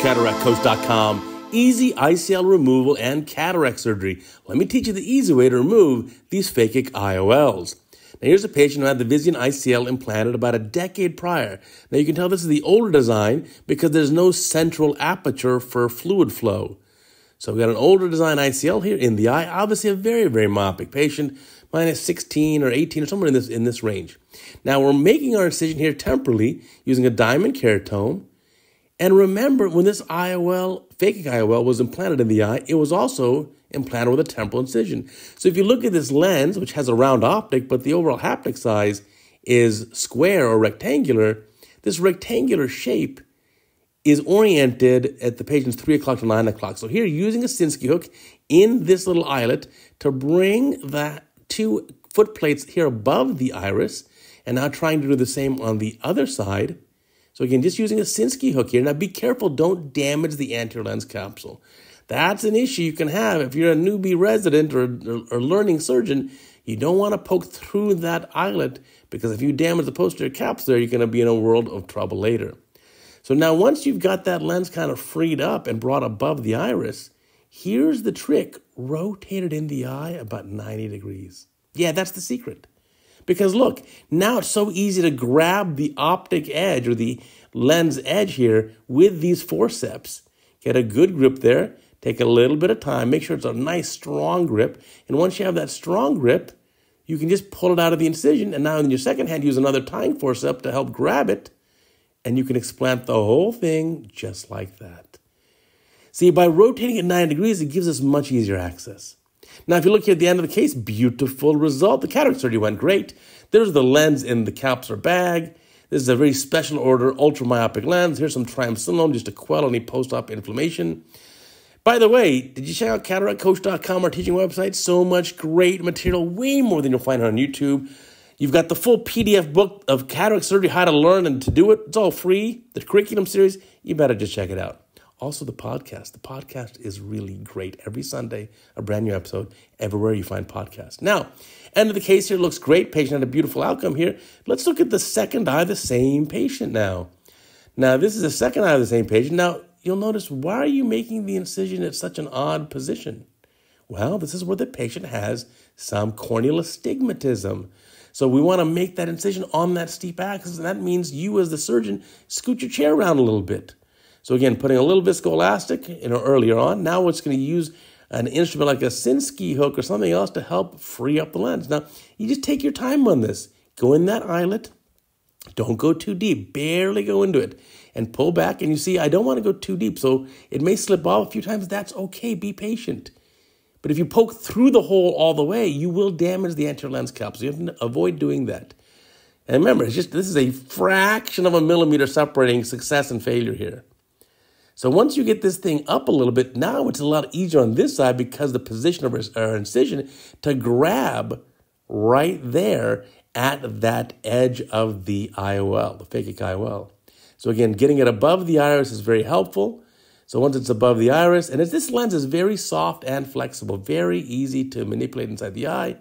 CataractCoach.com. Easy ICL removal and cataract surgery. Let me teach you the easy way to remove these phakic IOLs. Now, here's a patient who had the Visian ICL implanted about a decade prior. Now, you can tell this is the older design because there's no central aperture for fluid flow. So, we've got an older design ICL here in the eye. Obviously, a very, very myopic patient, minus 16 or 18 or somewhere in this, in this range. Now, we're making our incision here temporally using a diamond keratome. And remember, when this IOL, phakic IOL, was implanted in the eye, it was also implanted with a temporal incision. So if you look at this lens, which has a round optic, but the overall haptic size is square or rectangular, this rectangular shape is oriented at the patient's 3 o'clock to 9 o'clock. So here, using a Sinskey hook in this little eyelet to bring the two foot plates here above the iris, and now trying to do the same on the other side, so again, just using a Sinskey hook here. Now be careful, don't damage the anterior lens capsule. That's an issue you can have if you're a newbie resident or, or, or learning surgeon. You don't want to poke through that eyelet because if you damage the posterior capsule, you're going to be in a world of trouble later. So now once you've got that lens kind of freed up and brought above the iris, here's the trick. Rotate it in the eye about 90 degrees. Yeah, that's the secret. Because look, now it's so easy to grab the optic edge or the lens edge here with these forceps. Get a good grip there. Take a little bit of time. Make sure it's a nice strong grip. And once you have that strong grip, you can just pull it out of the incision. And now in your second hand, use another tying forceps to help grab it. And you can explant the whole thing just like that. See, by rotating at 90 degrees, it gives us much easier access. Now, if you look here at the end of the case, beautiful result. The cataract surgery went great. There's the lens in the capsular bag. This is a very special order ultra myopic lens. Here's some triamcinolone just to quell any post-op inflammation. By the way, did you check out cataractcoach.com, our teaching website? So much great material, way more than you'll find on YouTube. You've got the full PDF book of cataract surgery, how to learn and to do it. It's all free. The curriculum series, you better just check it out. Also, the podcast. The podcast is really great. Every Sunday, a brand new episode, everywhere you find podcasts. Now, end of the case here looks great. Patient had a beautiful outcome here. Let's look at the second eye the same patient now. Now, this is the second eye of the same patient. Now, you'll notice why are you making the incision at such an odd position? Well, this is where the patient has some corneal astigmatism. So we want to make that incision on that steep axis, and that means you, as the surgeon, scoot your chair around a little bit. So again, putting a little viscoelastic know, earlier on. Now it's going to use an instrument like a Sinskey hook or something else to help free up the lens. Now, you just take your time on this. Go in that eyelet. Don't go too deep. Barely go into it. And pull back. And you see, I don't want to go too deep. So it may slip off a few times. That's okay. Be patient. But if you poke through the hole all the way, you will damage the anterior lens capsule. You have to avoid doing that. And remember, it's just this is a fraction of a millimeter separating success and failure here. So once you get this thing up a little bit, now it's a lot easier on this side because the position of our uh, incision to grab right there at that edge of the IOL, the phakic IOL. So again, getting it above the iris is very helpful. So once it's above the iris, and this lens is very soft and flexible, very easy to manipulate inside the eye.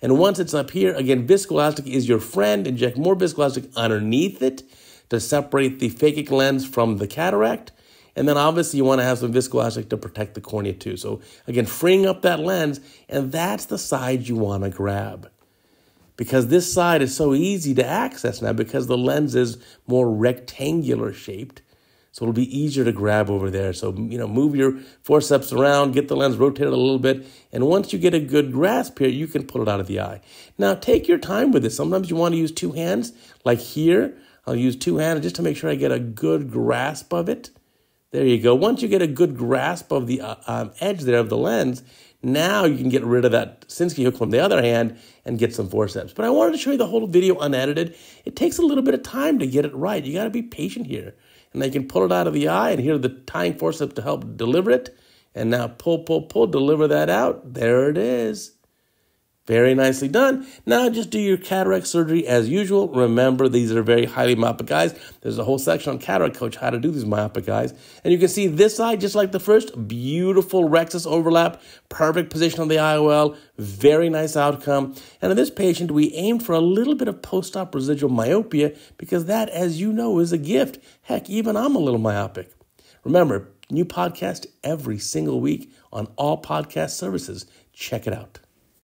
And once it's up here, again, viscoelastic is your friend. Inject more viscoelastic underneath it to separate the phakic lens from the cataract. And then obviously you want to have some viscoelastic to protect the cornea too. So again, freeing up that lens, and that's the side you want to grab. Because this side is so easy to access now because the lens is more rectangular shaped. So it'll be easier to grab over there. So, you know, move your forceps around, get the lens rotated a little bit. And once you get a good grasp here, you can pull it out of the eye. Now, take your time with this. Sometimes you want to use two hands, like here. I'll use two hands just to make sure I get a good grasp of it. There you go. Once you get a good grasp of the uh, um, edge there of the lens, now you can get rid of that Sinskey hook from the other hand and get some forceps. But I wanted to show you the whole video unedited. It takes a little bit of time to get it right. You got to be patient here. And you can pull it out of the eye and here the tying forceps to help deliver it. And now pull, pull, pull, deliver that out. There it is. Very nicely done. Now just do your cataract surgery as usual. Remember, these are very highly myopic eyes. There's a whole section on Cataract Coach how to do these myopic eyes. And you can see this eye, just like the first, beautiful rhexis overlap, perfect position on the IOL, very nice outcome. And in this patient, we aimed for a little bit of post-op residual myopia because that, as you know, is a gift. Heck, even I'm a little myopic. Remember, new podcast every single week on all podcast services. Check it out.